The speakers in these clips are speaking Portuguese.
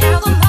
me hago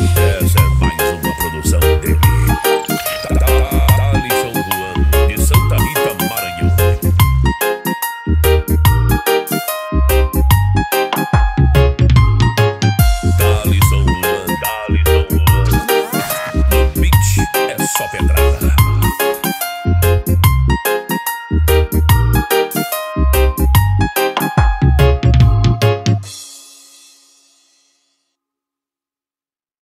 Essa é mais uma produção dele. Thalisson Juan, de Santa Rita, Maranhão. Thalisson Juan, Thalisson Juan. No beat é só pedrada.